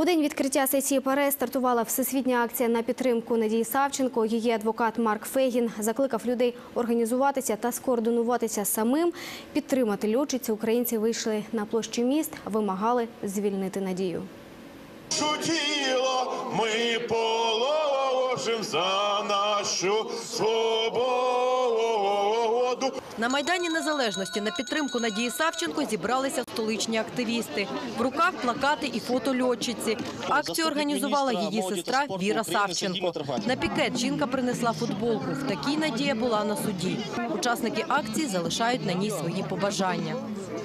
У день відкриття сесії ПАРЕ стартувала всесвітня акція на підтримку Надії Савченко. Її адвокат Марк Фейгін закликав людей організуватися та скоординуватися самим. Підтримати льотчиці українці вийшли на площу міст, вимагали звільнити Надію. Шутіло, ми положим за нашу свободу. На Майдані Незалежності на підтримку Надії Савченко зібралися столичні активісти. В руках плакати і фото льотчиці. Акцію організувала її сестра Віра Савченко. На пікет жінка принесла футболку. В такій Надія була на суді. Учасники акції залишають на ній свої побажання.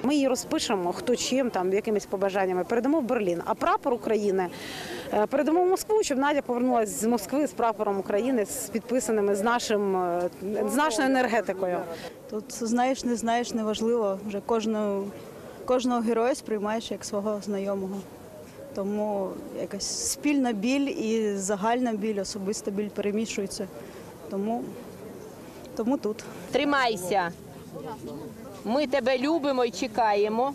Ми її розпишемо, хто чим там, якимись побажаннями. Передамо в Берлін. А прапор України е, передамо в Москву, щоб Надя повернулася з Москви з прапором України, з підписаними з нашим е, з нашою енергетикою. Тут знаєш, не знаєш, неважливо. Вже кожного, кожного героя сприймаєш як свого знайомого. Тому якась спільна біль і загальна біль, особиста біль перемішуються. Тому, тому тут. Тримайся. Ми тебе любимо і чекаємо.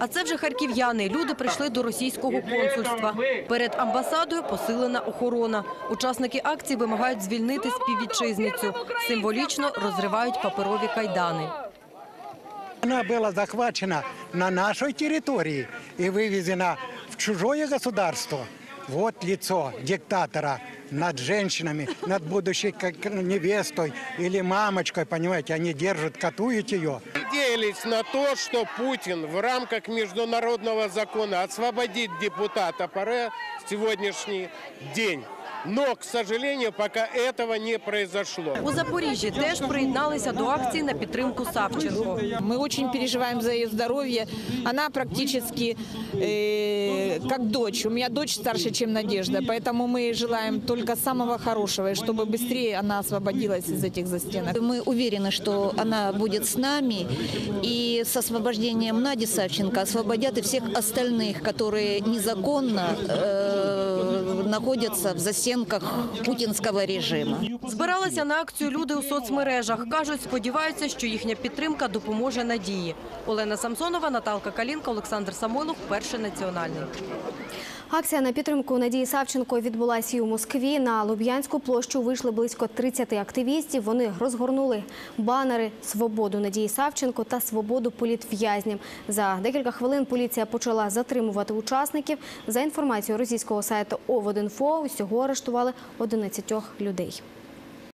А це вже харків'яни. Люди прийшли до російського консульства. Перед амбасадою посилена охорона. Учасники акції вимагають звільнити співвітчизницю. Символічно розривають паперові кайдани. Она была захвачена на нашей территории и вывезена в чужое государство. Вот лицо диктатора над женщинами, над будущей как невестой или мамочкой, понимаете, они держат, катуют ее. Надеялись на то, что Путин в рамках международного закона освободит депутата Паре в сегодняшний день. Но, к сожалению, пока этого не произошло. У Запоріжжі теж приєдналися до акції на підтримку Савченко. Мы очень переживаем за ее здоровье. Она практически э, как дочь. У меня дочь старше, чем Надежда, поэтому мы желаем только самого хорошего, и чтобы быстрее она освободилась из этих застенок. Мы уверены, что она будет с нами, и с освобождением Нади Савченко освободят и всех остальных, которые незаконно э, находятся в Застенках путінського режима. Збиралися на акцію люди у соцмережах. Кажуть, сподіваються, що їхня підтримка допоможе надії. Олена Самсонова, Наталка Калінка, Олександр Самойлов, Перший національний. Акція на підтримку Надії Савченко відбулася і у Москві. На Луб'янську площу вийшли близько 30 активістів. Вони розгорнули банери «Свободу Надії Савченко» та «Свободу політв'язням». За декілька хвилин поліція почала затримувати учасників. За інформацією російського сайту ОВОД.Інфо, усього арештували 11 людей.